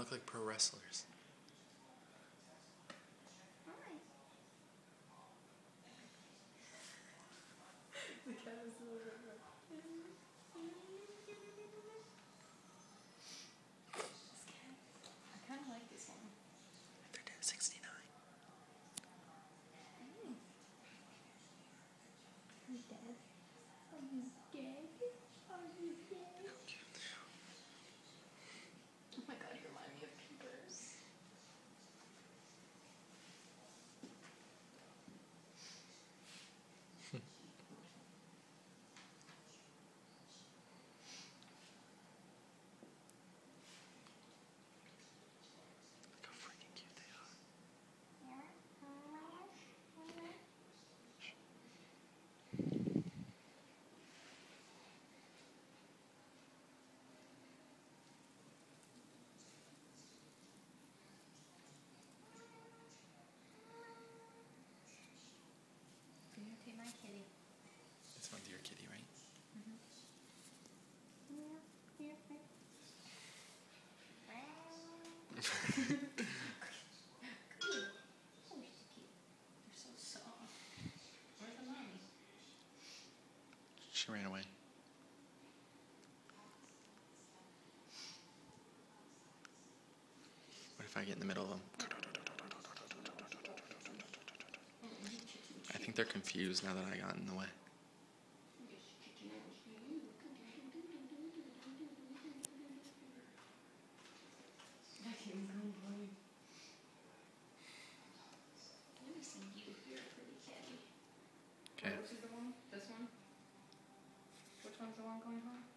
look like pro wrestlers. My kitty? This one's your kitty, right? Good. She's cute. They're so soft. Where's the mommy? She ran away. What if I get in the middle of them? I think they're confused now that I got in the way. Let me see you. You're a pretty kitty. Okay. Which is the one? This one? Which one's the one going home?